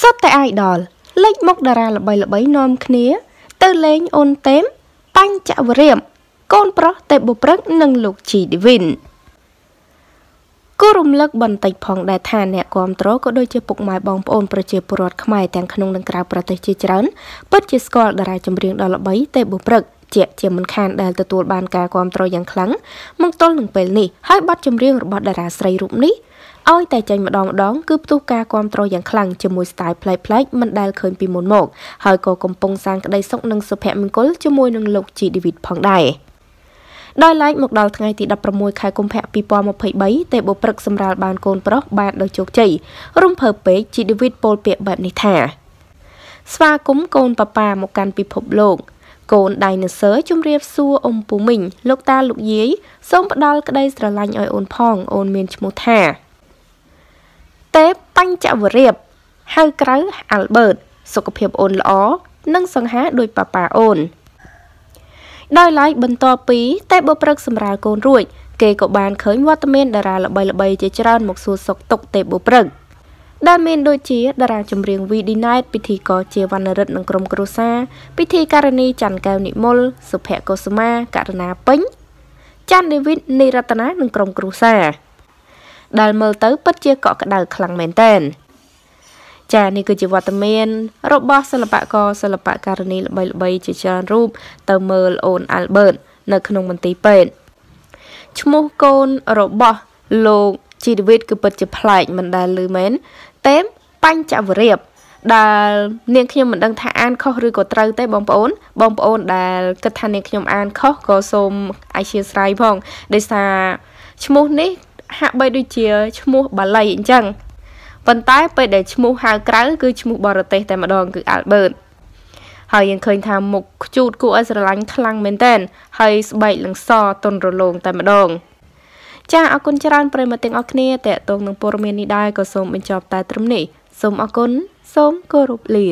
សុទ្ធតែអាយដល់លេចមុខតារាល្បីល្បីនាំគ្នា ទៅលេងអូនទេមបញ្ចវរាមកូនប្រុសទេពបុព្រឹកនិងលោកជីឌីវិនគូរំលឹកបន្តិចផងដែរថាអ្នកគ្រប់គ្រងក៏ដូចជាពុកម៉ែបងប្អូនប្រជាពលរដ្ឋខ្មែរទាំងក្នុងនិងក្រៅប្រទេសជាច្រើនពិតជាស្គាល់តារាចម្រៀងដ៏ល្បីទេពបុព្រឹក ជាជាមិនខានដែលទទួលបានការគ្រប់គ្រងយ៉ាងខ្លាំងមកទល់នឹងពេលនេះហើយបទចម្រៀងរបស់តារាស្រីរូបនេះឲ្យតែចេញម្ដងម្ដងគឺផ្ទុះការគ្រប់គ្រងយ៉ាងខ្លាំងជាមួយ style ប្លែកៗមិនដែលឃើញពីមុនមកហើយក៏កំពុងសាងក្តីសុខនិងសុភមង្គលជាមួយនឹងលោកជីឌីវីតផងដែរដោយឡែកមកដល់ថ្ងៃទី16ខែកុម្ភៈ2023ទេបុព្រឹកសម្រាលបានកូនប្រុសបានដោយជោគជ័យរំភើបពេកជីឌីវីតពោលពាក្យបែបនេះថា ស្វាគមន៍កូនប៉ាប៉ាមកកាន់ពិភពលោក កូនដៃណឺសើជំរាបសួរអ៊ំពូមីងលោកតាលោកយាយសូមផ្ដល់ក្តីស្រឡាញ់ឲ្យអូនផង អូនមានឈ្មោះថាទេបញ្ចវរៀបហៅក្រៅអាល់បឺតសុខភាពអូនល្អនិងសង្ហាដោយប៉ាប៉ាអូនដោយឡែកបន្ទាប់ពីតែបើព្រឹកសម្រាលកូនរួច គេក៏បានឃើញវត្តមានតារាល្បីៗជាច្រើនមកសួរសុខទុក្ខទេបុព្រឹក ដែលមានដូចជាតារាចម្រៀង VD Night ពិធីករជាវណ្ណរិទ្ធនិងក្រុមគ្រួសារពិធីការនីច័ន្ទកែវនិមលសុភ័ក្រកុសុមាករណាពេញច័ន្ទដេវីតនីរតនានិងក្រុមគ្រួសារដែលមើលទៅពិតជាកក់ក្ដៅខ្លាំងមែនទែនចានេះគឺជាវត្តមានរបស់សិល្បករសិល្បករនីល្បីៗជាច្រើនរូបទៅមើលអូនអាល់បឺតនៅក្នុងមន្ទីរពេទ្យឈ្មោះកូនរបស់លោកជីដវីតគឺពិតជាប្លែកមិនដែលឮមែន ទេមបញ្ចវរៀបដែលនាងខ្ញុំមិនដឹងថាអានខុសឬក៏ត្រូវទេបងប្អូន បងប្អូនដែលគិតថានាងខ្ញុំអានខុសក៏សូមអធិស្ឋានផងដោយសារឈ្មោះនេះហាក់បីដូចជាឈ្មោះបាលីអញ្ចឹងប៉ុន្តែពេលដែលឈ្មោះហៅក្រៅគឺឈ្មោះបរទេសតែម្ដងគឺ Albert ហើយយើងឃើញថាមុខខ្ជូតគួរឲ្យស្រឡាញ់ខ្លាំងមែនតើហើយស្បែកលឹងសទន់រលោងតែម្ដង ចាអរគុណច្រើនប្រិយមិត្តទាំងអស់គ្នាតេតងនឹងព័ត៌មាននេះដែរក៏សូមបញ្ចប់តែត្រឹមនេះសូមអរគុណសូមគោរពលា